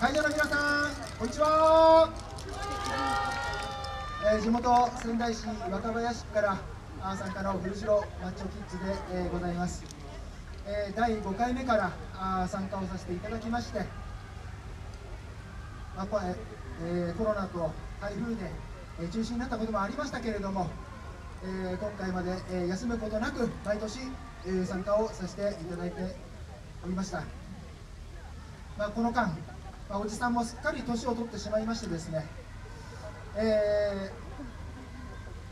会場の皆さん、こんにちは。えー地元仙台市若林区からあ参加の古城マッチョキッズで、えーございます。えー第5回目からあ参加をさせていただきまして、まあこれえーコロナと台風で、えー中止になったこともありましたけれども、えー今回まで、えー休むことなく毎年、えー参加をさせていただいておりました。まあ、この間、まあ、おじさんもすっかり年を取ってしまいましてですね、えー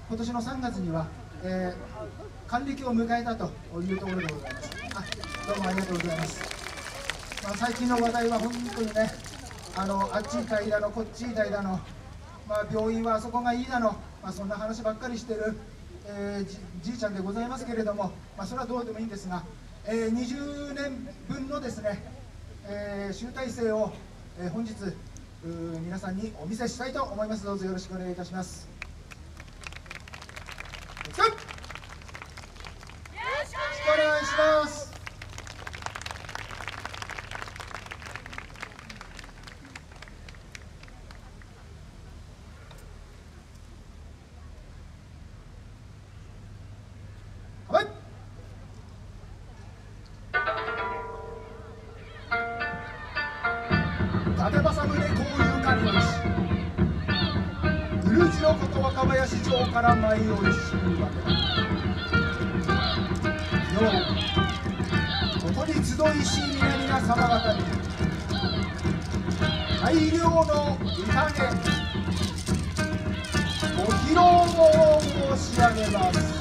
今年の3月には、えー還暦を迎えたというところでございます。あどうもありがとうございます。まあ、最近の話題は本当にね、あのあっち痛いだの、こっち痛いだの、まあ、病院はあそこがいいだの、まあ、そんな話ばっかりしてる、えーじいちゃんでございますけれども、まあ、それはどうでもいいんですが、えー20年分のですね、えー集大成を、え本日皆さんにお見せしたいと思います。どうぞよろしくお願いいたします。伊達政宗こういう神の石うるじのこと若林町から舞い降りしわけようここに集いし皆々様方に大量の宴ご披露を申し上げます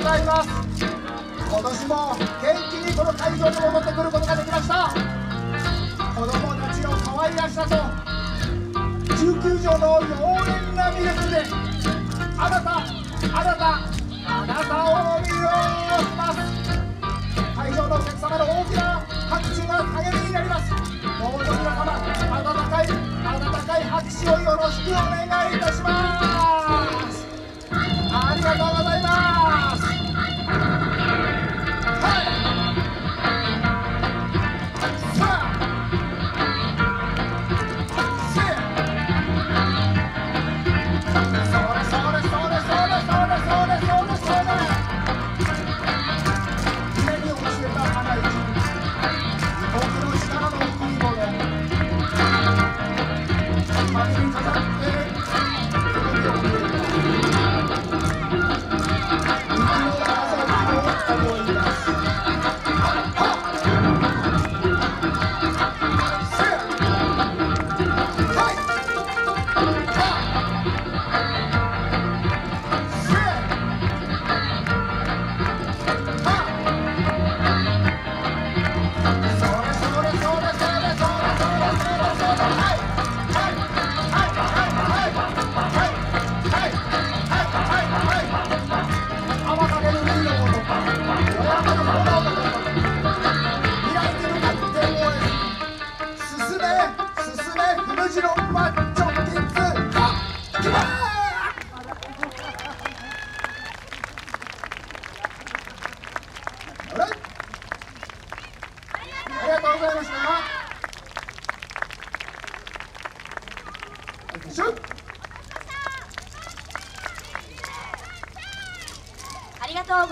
ございます。今年も元気にこの会場に戻ってくることができました。子供たちの可愛らしさと19条の妖艶な魅力であなたあなたあなたを魅了します。会場のお客様の大きな拍手が励みになります。どうぞ皆様温かい温かい拍手をよろしくお願いいたします。ありがとうございます。